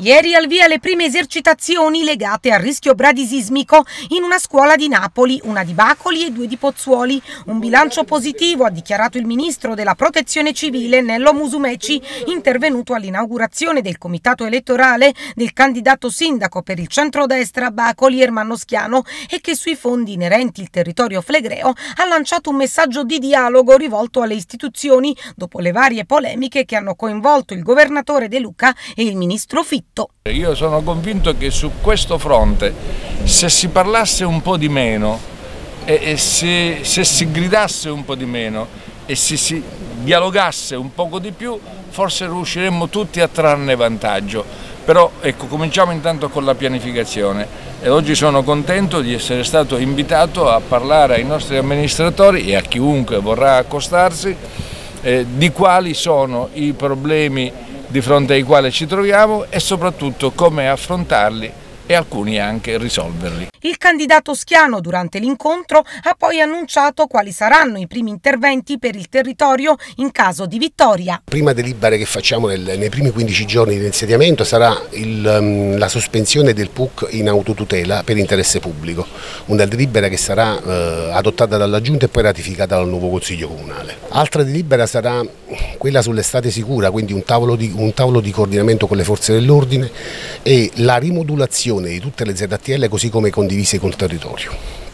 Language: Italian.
Ieri al via le prime esercitazioni legate al rischio bradisismico in una scuola di Napoli, una di Bacoli e due di Pozzuoli. Un bilancio positivo ha dichiarato il ministro della protezione civile Nello Musumeci, intervenuto all'inaugurazione del comitato elettorale del candidato sindaco per il centrodestra Bacoli Ermanno Schiano e che sui fondi inerenti il territorio flegreo ha lanciato un messaggio di dialogo rivolto alle istituzioni dopo le varie polemiche che hanno coinvolto il governatore De Luca e il ministro Fitto tutto. Io sono convinto che su questo fronte se si parlasse un po' di meno e, e se, se, si gridasse un po' di meno e se si dialogasse un poco di più forse riusciremmo tutti a trarne vantaggio. Però ecco, cominciamo intanto con la pianificazione e oggi sono contento di essere stato invitato a parlare ai nostri amministratori e a chiunque vorrà accostarsi eh, di quali sono i problemi di fronte ai quali ci troviamo e soprattutto come affrontarli e alcuni anche risolverli. Il candidato Schiano durante l'incontro ha poi annunciato quali saranno i primi interventi per il territorio in caso di vittoria. Prima delibera che facciamo nel, nei primi 15 giorni di insediamento sarà il, um, la sospensione del PUC in autotutela per interesse pubblico, una delibera che sarà uh, adottata dalla Giunta e poi ratificata dal nuovo Consiglio Comunale. Altra delibera sarà quella sull'estate sicura, quindi un tavolo, di, un tavolo di coordinamento con le forze dell'ordine e la rimodulazione di tutte le ZTL così come condivise col territorio.